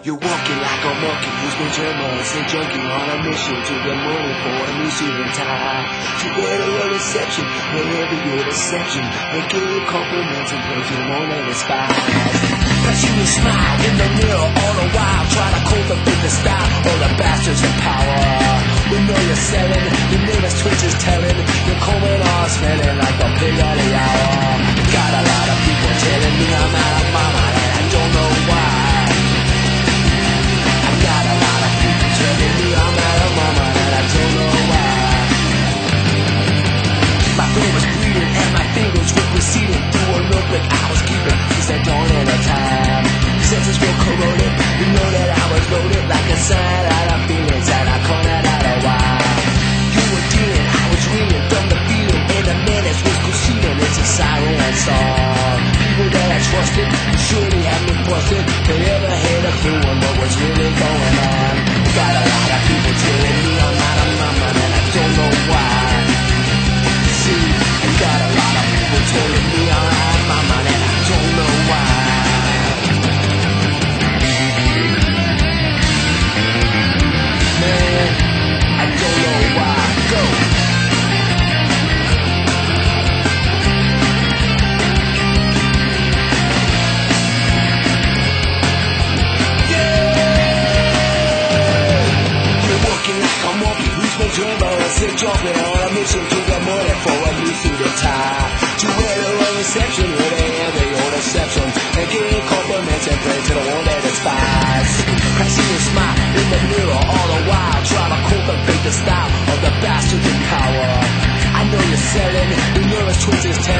You're walking like a monkey who's been jealous and junkie on a mission to get money for a and tie. To get a real reception, wherever your deception, and give you compliments and praise you won't let despise. Cause you smile in the mirror all the while, trying to cultivate the style, all the bastards in power. We know you're selling, your name is Twitch is telling, you're coming on smelling like a pig of the hour. Really going on. the dreamer is still dropping on a mission to get money for a new suit and tie. To wear the wrong reception with a heavy old reception and give compliments and praise to the one that despise I see a smile in the mirror all the while, trying to cultivate the style of the bastard in power. I know you're selling, the nervous twist is telling.